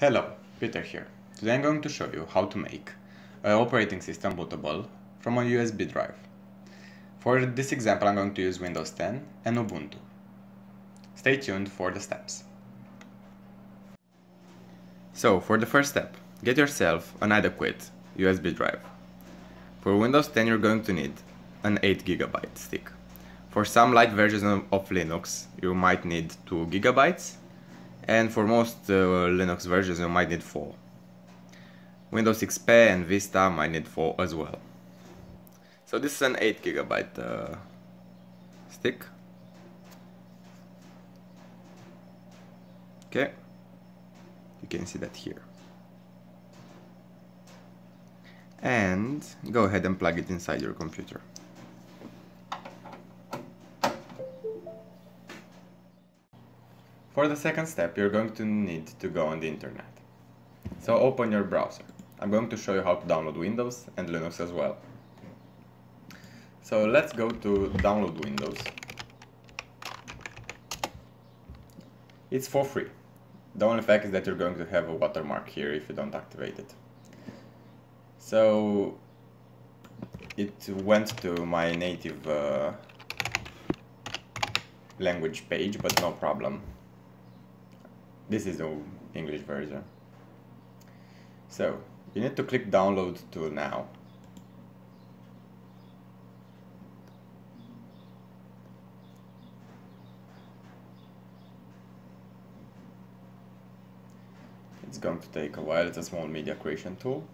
Hello, Peter here. Today I'm going to show you how to make an operating system bootable from a USB drive. For this example I'm going to use Windows 10 and Ubuntu. Stay tuned for the steps. So for the first step, get yourself an adequate USB drive. For Windows 10 you're going to need an 8GB stick. For some light versions of Linux you might need 2 gigabytes and for most uh, Linux versions you might need 4. Windows XP and Vista might need 4 as well. So this is an 8 gigabyte uh, stick. Okay, you can see that here. And go ahead and plug it inside your computer. For the second step, you're going to need to go on the internet. So open your browser. I'm going to show you how to download Windows and Linux as well. So let's go to download Windows. It's for free. The only fact is that you're going to have a watermark here if you don't activate it. So it went to my native uh, language page, but no problem. This is the English version. So, you need to click download to now. It's going to take a while, it's a small media creation tool.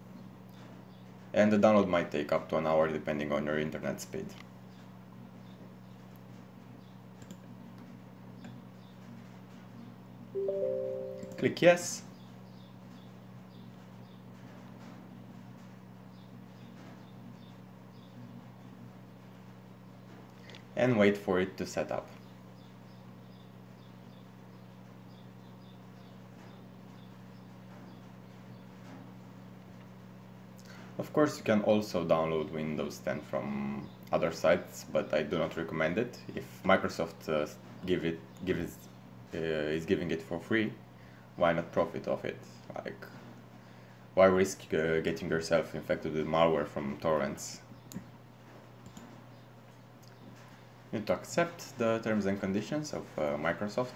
And the download might take up to an hour depending on your internet speed. Click yes. And wait for it to set up. Of course you can also download Windows 10 from other sites, but I do not recommend it. If Microsoft uh, give it, give it, uh, is giving it for free, why not profit of it? Like, why risk uh, getting yourself infected with malware from torrents? You need to accept the terms and conditions of uh, Microsoft.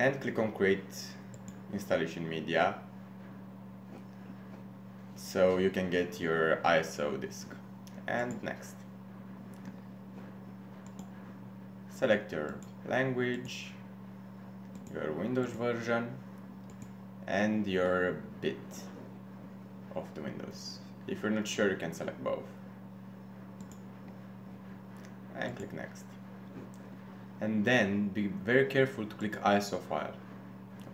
And click on create installation media. So you can get your ISO disk. And next. Select your language your Windows version and your bit of the Windows. If you're not sure you can select both. And click next and then be very careful to click ISO file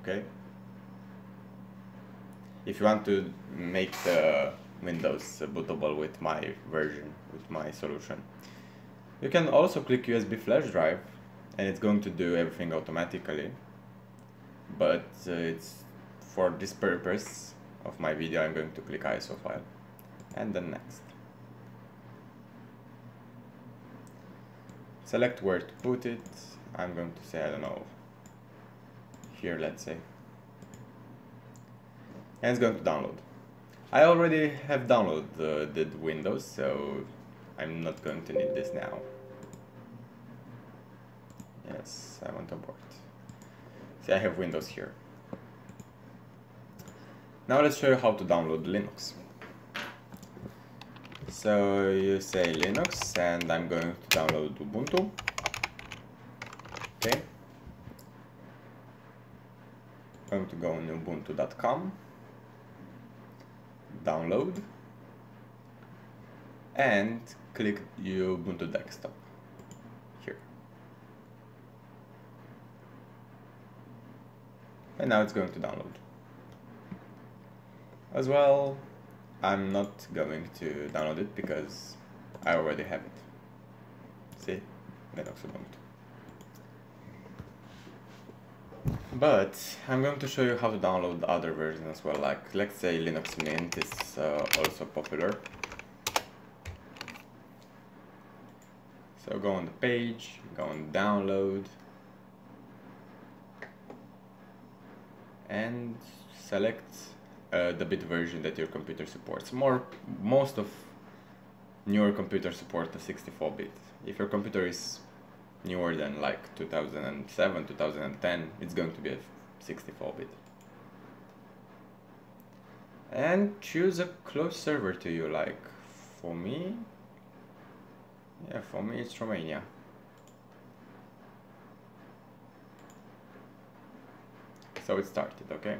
okay? If you want to make the Windows bootable with my version with my solution you can also click USB flash drive and it's going to do everything automatically but uh, it's for this purpose of my video I'm going to click ISO file and then next select where to put it I'm going to say I don't know here let's say. And it's going to download. I already have downloaded uh, Windows so I'm not going to need this now. Yes I want to abort see I have Windows here. Now let's show you how to download Linux so you say Linux and I'm going to download Ubuntu. Okay. I'm going to go on ubuntu.com, download, and click Ubuntu desktop here. And now it's going to download. As well, I'm not going to download it because I already have it. See? Linux Ubuntu. But I'm going to show you how to download other versions as well, like let's say Linux Mint is uh, also popular. So go on the page, go on download, and select uh, the bit version that your computer supports. More, most of newer computers support the 64-bit. If your computer is newer than like 2007, 2010, it's going to be a 64-bit. And choose a close server to you, like for me, yeah, for me it's Romania. So it started, okay?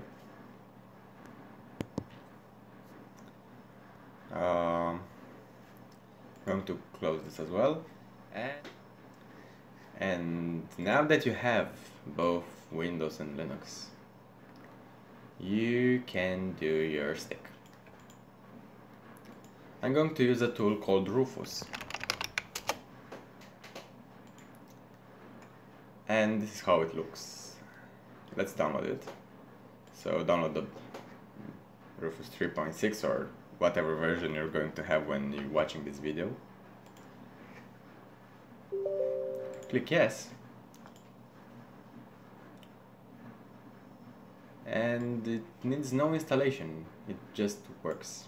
Um, I'm going to close this as well. And, and now that you have both Windows and Linux, you can do your stick. I'm going to use a tool called Rufus. And this is how it looks. Let's download it. So download the Rufus 3.6 or whatever version you're going to have when you're watching this video. Click yes. And it needs no installation, it just works.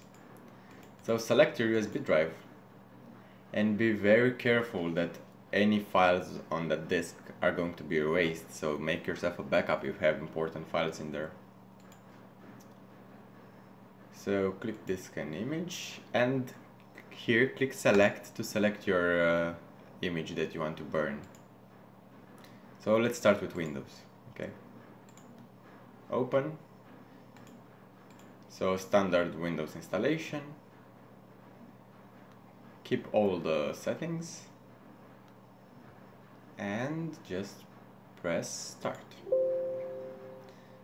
So select your USB drive and be very careful that any files on the disk are going to be erased so make yourself a backup if you have important files in there so click this and image and here click select to select your uh, image that you want to burn. So let's start with Windows okay? Open. So standard Windows installation. Keep all the settings. And just press start.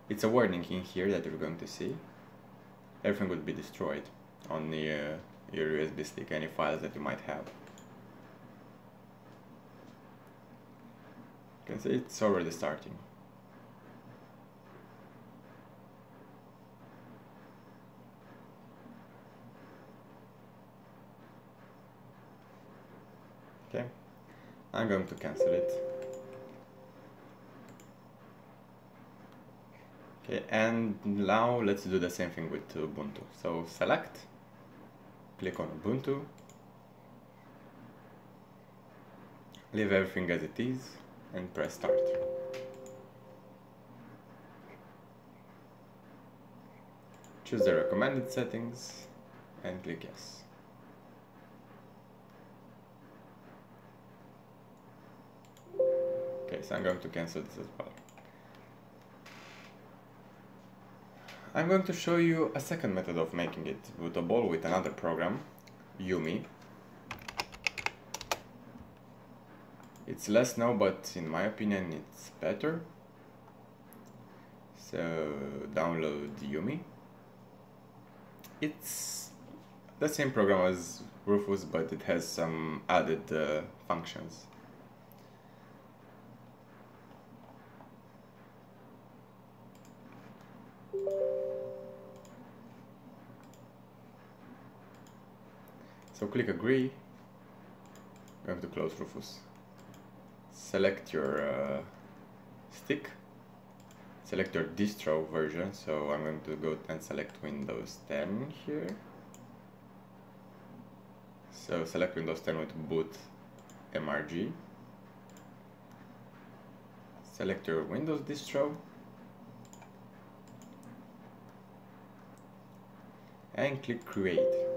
It's a warning in here that you're going to see. Everything would be destroyed on the, your USB stick, any files that you might have. You can see it's already starting. Okay. I'm going to cancel it. Okay, and now let's do the same thing with Ubuntu. So select, click on Ubuntu, leave everything as it is, and press start. Choose the recommended settings and click yes. Okay, so I'm going to cancel this as well. I'm going to show you a second method of making it bootable with another program, Yumi. It's less now, but in my opinion it's better. So download Yumi. It's the same program as Rufus, but it has some added uh, functions. So click agree. We have to close Rufus. Select your uh, stick. Select your distro version. So I'm going to go and select Windows 10 here. So select Windows 10 with boot MRG. Select your Windows distro. And click create.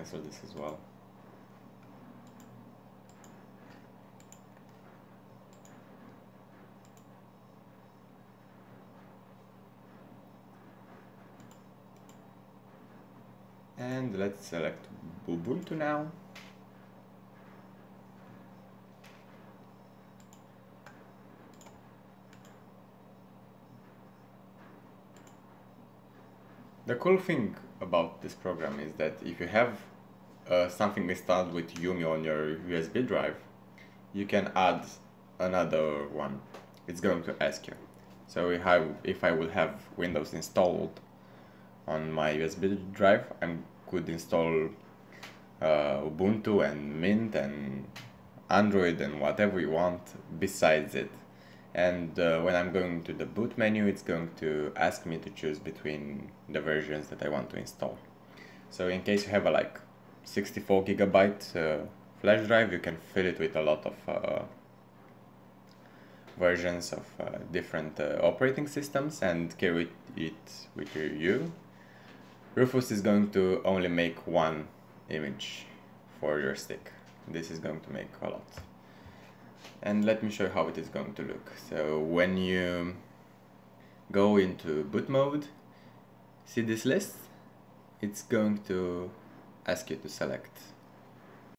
answer this as well. And let's select Ubuntu now. The cool thing about this program is that if you have uh, something installed with Yumi on your USB drive, you can add another one. It's going to ask you. So if I, if I will have Windows installed on my USB drive, I could install uh, Ubuntu and Mint and Android and whatever you want besides it. And uh, when I'm going to the boot menu, it's going to ask me to choose between the versions that I want to install. So in case you have a like 64 gigabyte uh, flash drive, you can fill it with a lot of uh, versions of uh, different uh, operating systems and carry it with you. Rufus is going to only make one image for your stick. This is going to make a lot. And let me show you how it is going to look. So when you go into boot mode, see this list? It's going to ask you to select